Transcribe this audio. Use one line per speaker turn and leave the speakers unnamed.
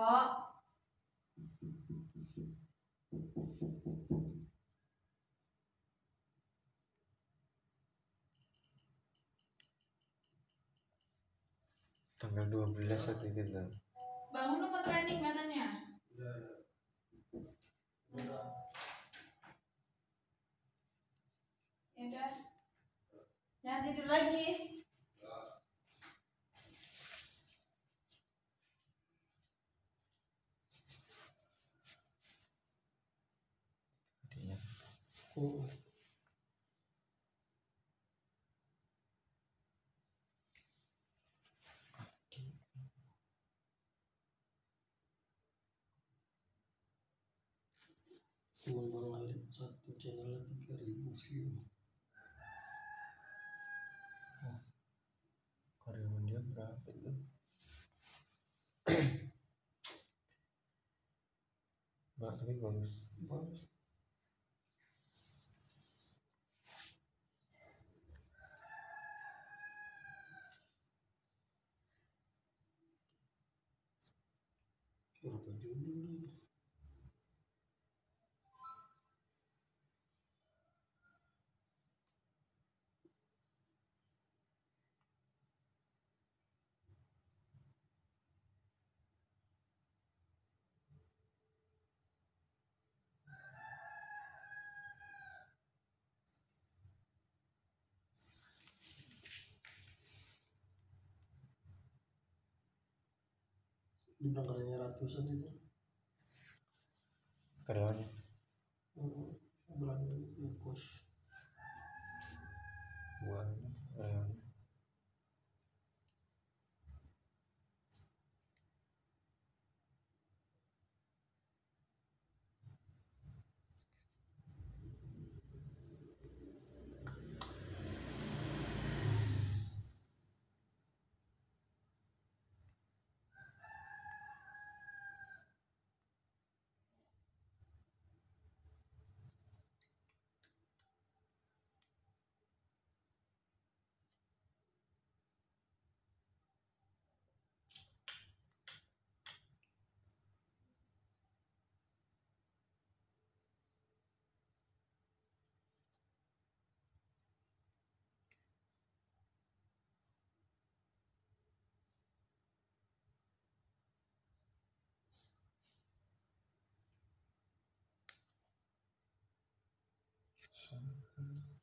Oh.
tanggal 12 saat itu
Bangun mau training katanya. Ya lagi.
adiknya
Oh. Cuman Bom, também vamos. Vamos. Dibilang katanya ratusan itu.
karyawannya
Hmm, Bulan ya, kos.
buat karyawannya 嗯嗯。